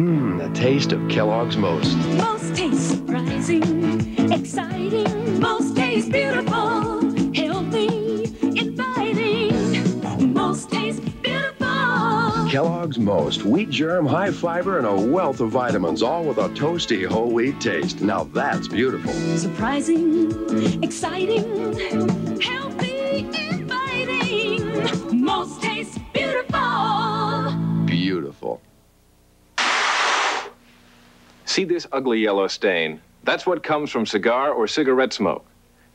Mmm, the taste of Kellogg's Most. Most taste surprising, exciting, most taste beautiful, healthy, inviting, most taste beautiful. Kellogg's Most. Wheat germ, high fiber, and a wealth of vitamins, all with a toasty whole wheat taste. Now that's beautiful. Surprising, exciting, healthy, See this ugly yellow stain? That's what comes from cigar or cigarette smoke.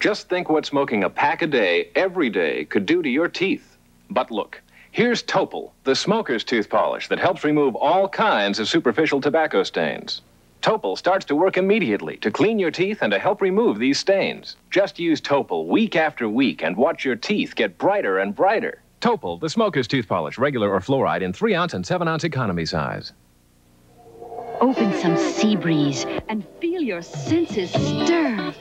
Just think what smoking a pack a day, every day, could do to your teeth. But look, here's Topol, the smoker's tooth polish that helps remove all kinds of superficial tobacco stains. Topol starts to work immediately to clean your teeth and to help remove these stains. Just use Topol week after week and watch your teeth get brighter and brighter. Topol, the smoker's tooth polish, regular or fluoride in 3 ounce and 7 ounce economy size. Open some sea breeze and feel your senses stir.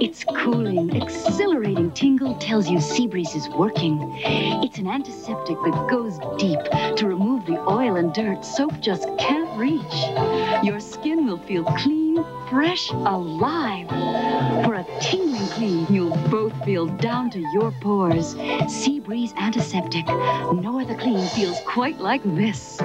Its cooling, exhilarating tingle tells you sea breeze is working. It's an antiseptic that goes deep to remove the oil and dirt soap just can't reach. Your skin will feel clean, fresh, alive. For a tingling clean, you'll both feel down to your pores. Sea breeze antiseptic. No other clean feels quite like this.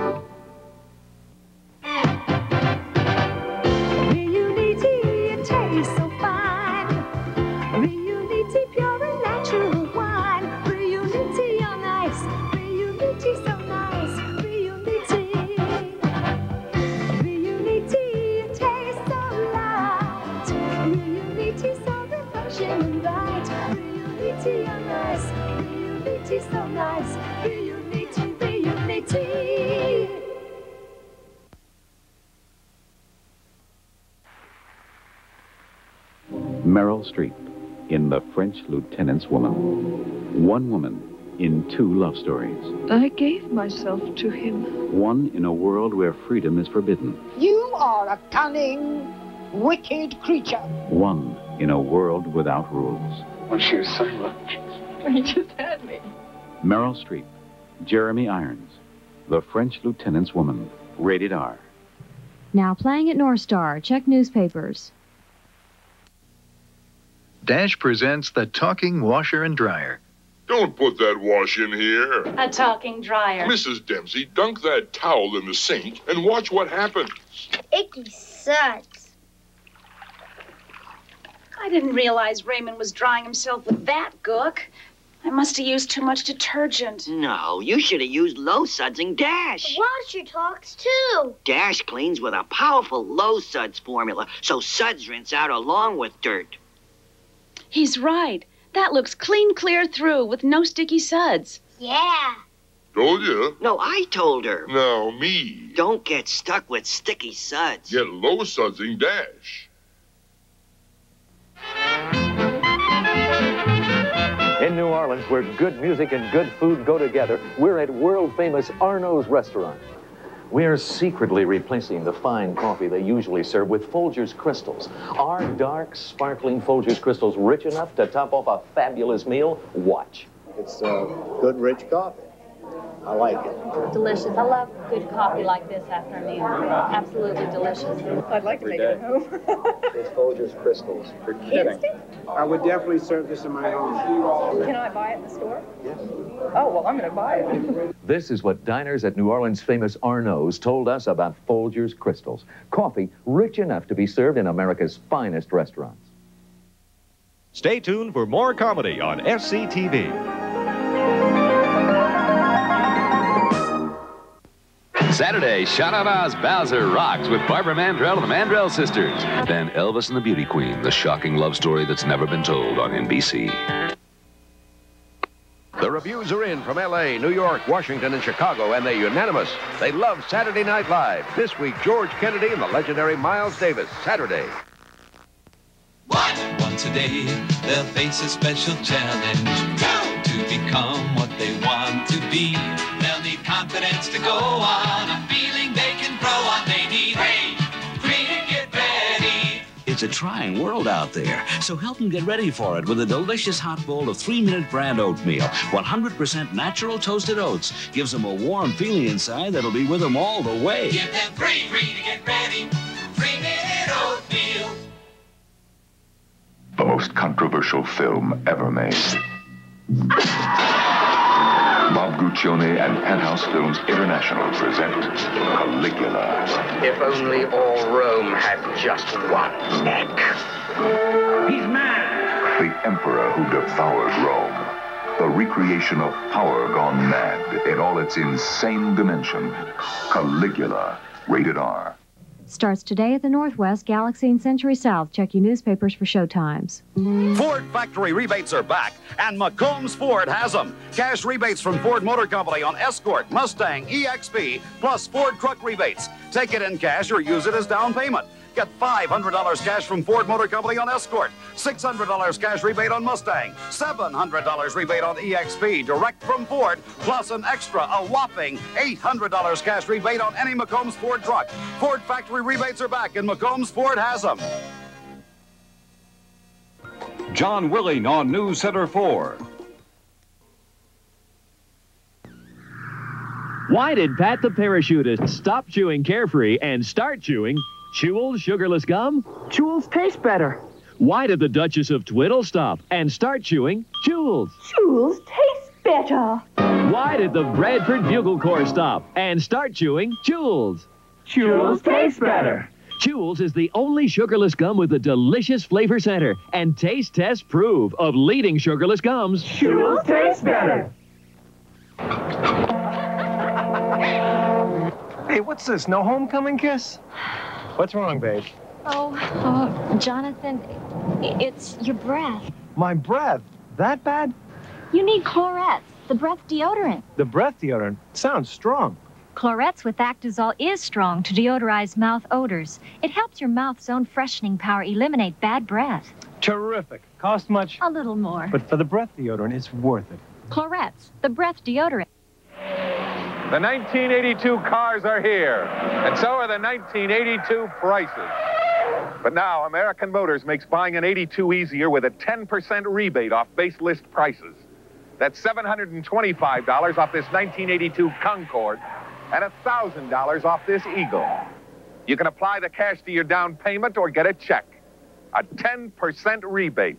Meryl Streep in The French Lieutenant's Woman. One woman in two love stories. I gave myself to him. One in a world where freedom is forbidden. You are a cunning, wicked creature. One in a world without rules. Well, she was so much. He just had me. Meryl Streep, Jeremy Irons, The French Lieutenant's Woman. Rated R. Now playing at North Star. Check newspapers. Dash presents the talking washer and dryer. Don't put that wash in here. A talking dryer. Mrs. Dempsey, dunk that towel in the sink and watch what happens. Icky suds. I didn't realize Raymond was drying himself with that gook. I must have used too much detergent. No, you should have used low sudsing Dash. The washer talks too. Dash cleans with a powerful low suds formula, so suds rinse out along with dirt. He's right. That looks clean clear through with no sticky suds. Yeah. Told you. No, I told her. Now, me. Don't get stuck with sticky suds. Get low sudsing dash. In New Orleans, where good music and good food go together, we're at world famous Arnaud's Restaurant. We're secretly replacing the fine coffee they usually serve with Folgers crystals. Are dark, sparkling Folgers crystals rich enough to top off a fabulous meal? Watch. It's uh, good, rich coffee. I like it. Delicious. I love good coffee like this after a meal. Absolutely delicious. I'd like to make it at home. It's Folgers crystals. You're kidding. I would definitely serve this in my home. Can I buy it in the store? Yes. Oh, well, I'm going to buy it. This is what diners at New Orleans' famous Arnaud's told us about Folgers crystals. Coffee rich enough to be served in America's finest restaurants. Stay tuned for more comedy on SCTV. Saturday, Shout Out Oz Bowser rocks with Barbara Mandrell and the Mandrell sisters. Then Elvis and the Beauty Queen, the shocking love story that's never been told on NBC. The reviews are in from L.A., New York, Washington, and Chicago, and they're unanimous. They love Saturday Night Live. This week, George Kennedy and the legendary Miles Davis. Saturday. Once a day, they'll face a special challenge. To become what they want to be. They'll need confidence to go on. A feeling they can grow on. They need three, three, get ready. It's a trying world out there, so help them get ready for it with a delicious hot bowl of three-minute bran oatmeal. 100% natural toasted oats gives them a warm feeling inside that'll be with them all the way. Give them three, three to get ready. Three minute oatmeal. The most controversial film ever made. Bob Guccione and Penthouse Films International present Caligula. If only all Rome had just one neck. He's mad! The Emperor who devoured Rome. The recreation of power gone mad in all its insane dimension. Caligula, rated R. Starts today at the Northwest, Galaxy and Century South. Check your newspapers for showtimes. Ford factory rebates are back, and McCombs Ford has them. Cash rebates from Ford Motor Company on Escort, Mustang, EXP, plus Ford truck rebates. Take it in cash or use it as down payment. Get $500 cash from Ford Motor Company on Escort, $600 cash rebate on Mustang, $700 rebate on EXP direct from Ford, plus an extra, a whopping $800 cash rebate on any McCombs Ford truck. Ford factory rebates are back, and McCombs Ford has them. John Willing on News Center 4. Why did Pat the parachutist stop chewing carefree and start chewing Chewels sugarless gum? Chewels taste better. Why did the Duchess of Twiddle stop and start chewing Chewels? Chewels taste better. Why did the Bradford Bugle Corps stop and start chewing Chewels? Chewels taste better. Chewels is the only sugarless gum with a delicious flavor center, and taste tests prove of leading sugarless gums. Chewels taste better. Hey, what's this? No homecoming kiss? What's wrong, babe? Oh, oh, Jonathan, it's your breath. My breath. That bad? You need Clorets, the breath deodorant. The breath deodorant sounds strong. Clorets with Actizol is strong to deodorize mouth odors. It helps your mouth's own freshening power eliminate bad breath. Terrific. Cost much? A little more. But for the breath deodorant, it's worth it. Clorets, the breath deodorant. The 1982 cars are here, and so are the 1982 prices. But now, American Motors makes buying an 82 easier with a 10% rebate off base list prices. That's $725 off this 1982 Concord and $1,000 off this Eagle. You can apply the cash to your down payment or get a check. A 10% rebate.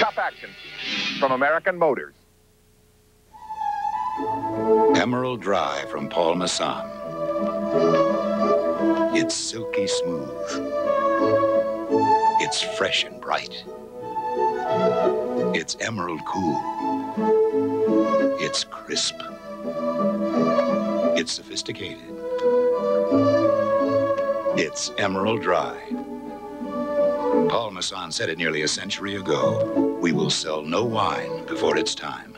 Tough action from American Motors. Emerald Dry from Paul Masson. It's silky smooth. It's fresh and bright. It's emerald cool. It's crisp. It's sophisticated. It's Emerald Dry. Paul Masson said it nearly a century ago. We will sell no wine before it's time.